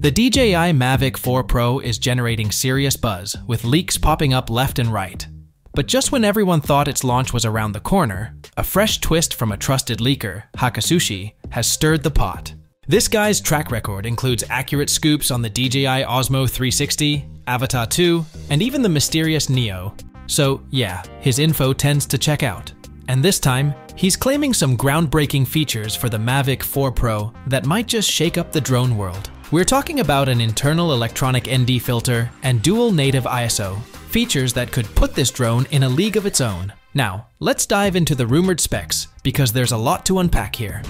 The DJI Mavic 4 Pro is generating serious buzz, with leaks popping up left and right. But just when everyone thought its launch was around the corner, a fresh twist from a trusted leaker, Hakasushi, has stirred the pot. This guy's track record includes accurate scoops on the DJI Osmo 360, Avata 2, and even the mysterious Neo. So yeah, his info tends to check out. And this time, he's claiming some groundbreaking features for the Mavic 4 Pro that might just shake up the drone world. We're talking about an internal electronic ND filter and dual native ISO, features that could put this drone in a league of its own. Now, let's dive into the rumored specs, because there's a lot to unpack here.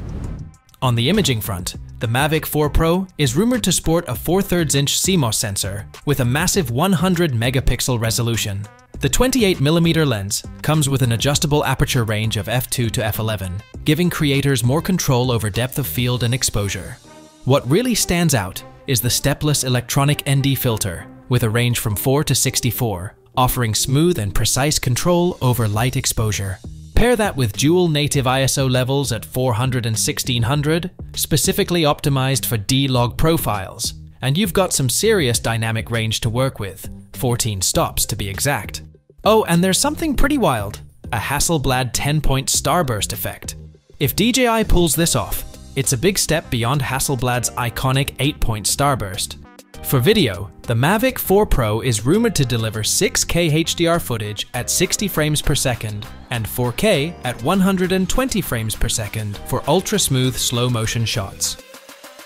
On the imaging front, the Mavic 4 Pro is rumored to sport a 4 3 inch CMOS sensor with a massive 100 megapixel resolution. The 28mm lens comes with an adjustable aperture range of f2 to f11, giving creators more control over depth of field and exposure. What really stands out is the stepless electronic ND filter with a range from 4 to 64, offering smooth and precise control over light exposure. Pair that with dual native ISO levels at 400 and 1600, specifically optimized for D-Log profiles, and you've got some serious dynamic range to work with, 14 stops to be exact. Oh, and there's something pretty wild, a Hasselblad 10-point starburst effect. If DJI pulls this off, it's a big step beyond Hasselblad's iconic 8-point starburst. For video, the Mavic 4 Pro is rumored to deliver 6K HDR footage at 60 frames per second and 4K at 120 frames per second for ultra-smooth slow-motion shots.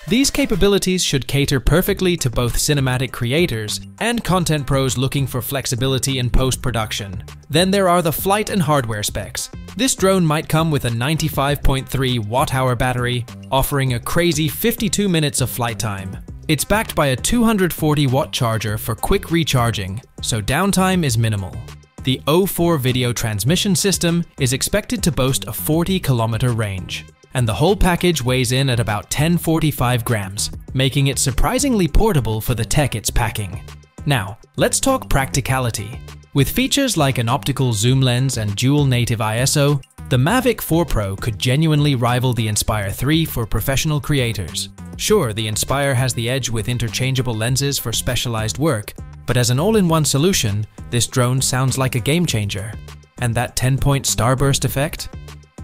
These capabilities should cater perfectly to both cinematic creators and content pros looking for flexibility in post-production. Then there are the flight and hardware specs. This drone might come with a 95.3 watt-hour battery, offering a crazy 52 minutes of flight time. It's backed by a 240 watt charger for quick recharging, so downtime is minimal. The O4 video transmission system is expected to boast a 40 kilometer range and the whole package weighs in at about 1045 grams, making it surprisingly portable for the tech it's packing. Now, let's talk practicality. With features like an optical zoom lens and dual native ISO, the Mavic 4 Pro could genuinely rival the Inspire 3 for professional creators. Sure, the Inspire has the edge with interchangeable lenses for specialized work, but as an all-in-one solution, this drone sounds like a game changer. And that 10-point starburst effect?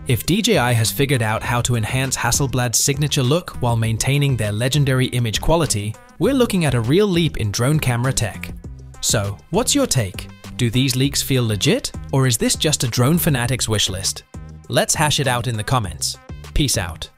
If DJI has figured out how to enhance Hasselblad's signature look while maintaining their legendary image quality, we're looking at a real leap in drone camera tech. So, what's your take? Do these leaks feel legit, or is this just a drone fanatic's wishlist? Let's hash it out in the comments. Peace out.